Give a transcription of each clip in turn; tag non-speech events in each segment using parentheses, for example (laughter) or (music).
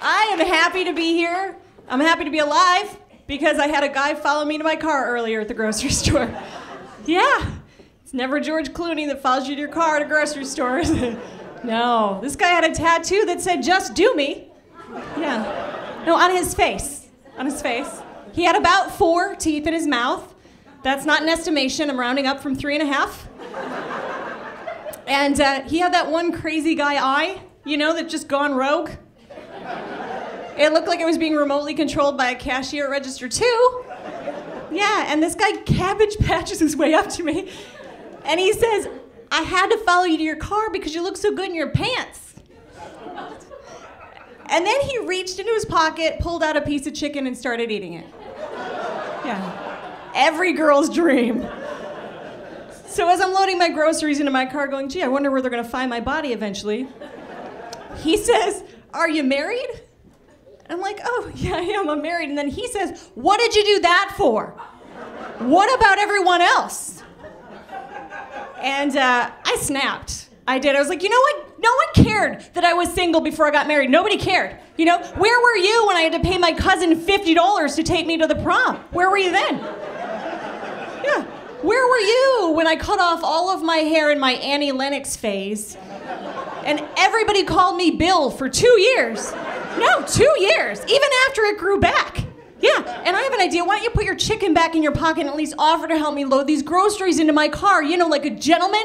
I am happy to be here. I'm happy to be alive because I had a guy follow me to my car earlier at the grocery (laughs) store. Yeah, it's never George Clooney that follows you to your car at a grocery store. (laughs) no, this guy had a tattoo that said, just do me. Yeah. No, on his face. On his face. He had about four teeth in his mouth. That's not an estimation, I'm rounding up from three and a half. And uh, he had that one crazy guy eye, you know, that just gone rogue. It looked like it was being remotely controlled by a cashier at register two. Yeah, and this guy cabbage patches his way up to me. And he says, I had to follow you to your car because you look so good in your pants. And then he reached into his pocket, pulled out a piece of chicken, and started eating it. Yeah. Every girl's dream. So as I'm loading my groceries into my car, going, gee, I wonder where they're gonna find my body eventually, he says, Are you married? I'm like, Oh, yeah, I am. I'm married. And then he says, What did you do that for? What about everyone else? And uh, I snapped. I did. I was like, you know what? No one cared that I was single before I got married. Nobody cared. You know, where were you when I had to pay my cousin $50 to take me to the prom? Where were you then? Yeah. Where were you when I cut off all of my hair in my Annie Lennox phase? And everybody called me Bill for two years. No, two years, even after it grew back. Yeah, and I have an idea. Why don't you put your chicken back in your pocket and at least offer to help me load these groceries into my car? You know, like a gentleman?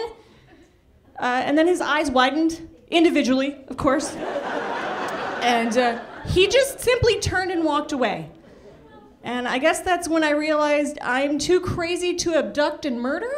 Uh, and then his eyes widened, individually, of course. And uh, he just simply turned and walked away. And I guess that's when I realized I'm too crazy to abduct and murder.